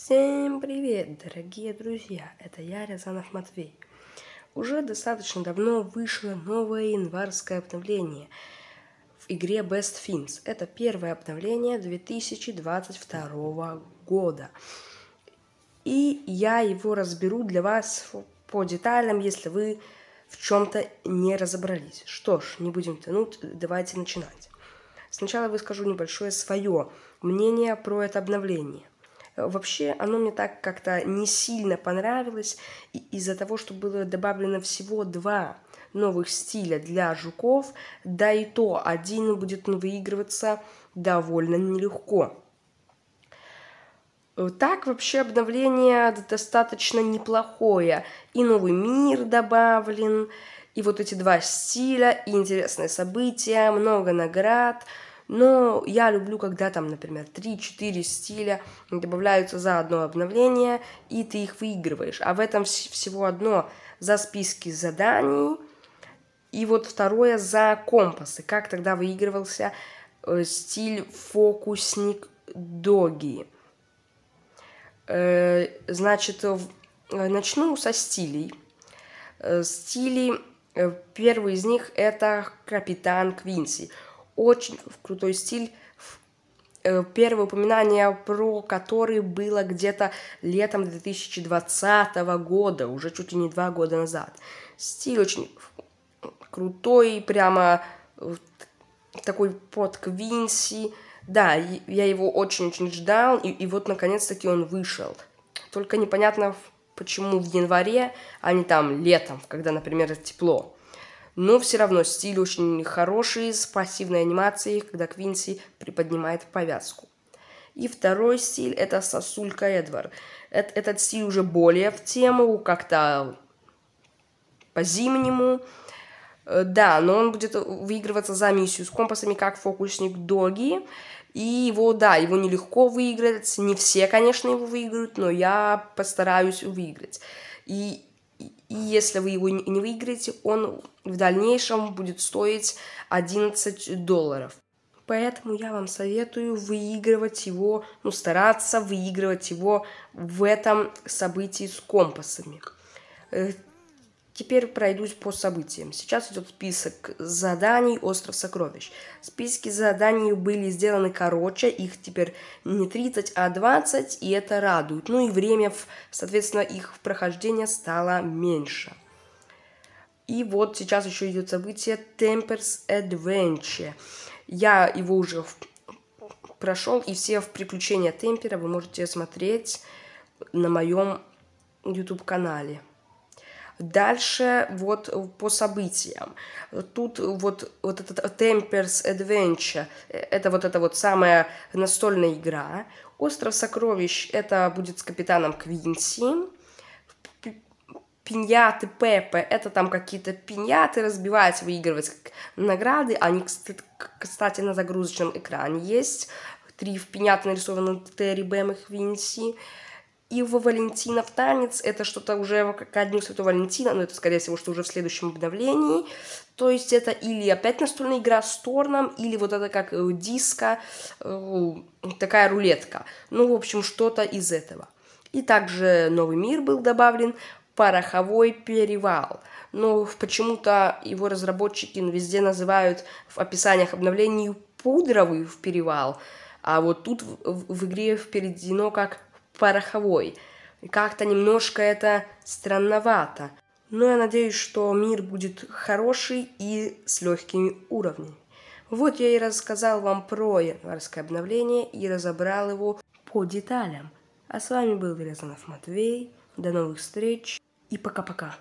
Всем привет, дорогие друзья! Это я, Рязанов Матвей. Уже достаточно давно вышло новое январское обновление в игре Best Fins. Это первое обновление 2022 года. И я его разберу для вас по деталям, если вы в чем-то не разобрались. Что ж, не будем тянуть, давайте начинать. Сначала выскажу небольшое свое мнение про это обновление – Вообще, оно мне так как-то не сильно понравилось из-за того, что было добавлено всего два новых стиля для жуков, да и то один будет выигрываться довольно нелегко. Так вообще обновление достаточно неплохое. И новый мир добавлен, и вот эти два стиля, и интересные события, много наград – но я люблю, когда там, например, 3-4 стиля добавляются за одно обновление, и ты их выигрываешь. А в этом всего одно за списки заданий, и вот второе за компасы. Как тогда выигрывался э, стиль фокусник доги. Э, значит, э, начну со стилей. Стили, первый из них это Капитан Квинси очень крутой стиль. Э, первое упоминание про который было где-то летом 2020 года, уже чуть ли не два года назад. Стиль очень крутой, прямо такой под Квинси. Да, я его очень-очень ждал, и, и вот наконец-таки он вышел. Только непонятно, почему в январе, а не там летом, когда, например, тепло но все равно стиль очень хороший, с пассивной анимацией, когда Квинси приподнимает повязку. И второй стиль это сосулька Эдвард. Этот стиль уже более в тему, как-то по-зимнему. Э, да, но он будет выигрываться за миссию с компасами, как фокусник Доги. И его, да, его нелегко выиграть. Не все, конечно, его выиграют, но я постараюсь выиграть. И и если вы его не выиграете, он в дальнейшем будет стоить 11 долларов. Поэтому я вам советую выигрывать его, ну, стараться выигрывать его в этом событии с компасами. Теперь пройдусь по событиям. Сейчас идет список заданий «Остров сокровищ». Списки заданий были сделаны короче, их теперь не 30, а 20, и это радует. Ну и время, соответственно, их прохождения стало меньше. И вот сейчас еще идет событие Tempers Adventure. Я его уже прошел, и все в приключения Темпера вы можете смотреть на моем YouTube-канале. Дальше вот по событиям. Тут вот, вот этот Tempers Adventure, это вот эта вот самая настольная игра. Остров сокровищ, это будет с капитаном Квинси. Пиньяты Пепе, это там какие-то пиньяты разбивать, выигрывать награды. Они, кстати, на загрузочном экране есть. Три в пиньяты нарисованы Терри Бэм и Квинси. И в танец это что-то уже ко дню Святого Валентина, но это, скорее всего, что уже в следующем обновлении. То есть это или опять настольная игра с Торном, или вот это как э, диско, э, такая рулетка. Ну, в общем, что-то из этого. И также новый мир был добавлен, пороховой перевал. Но почему-то его разработчики везде называют в описаниях обновлений пудровый перевал, а вот тут в, в игре впередено как пороховой. Как-то немножко это странновато. Но я надеюсь, что мир будет хороший и с легкими уровнями. Вот я и рассказал вам про январское обновление и разобрал его по деталям. А с вами был Рязанов Матвей. До новых встреч и пока-пока.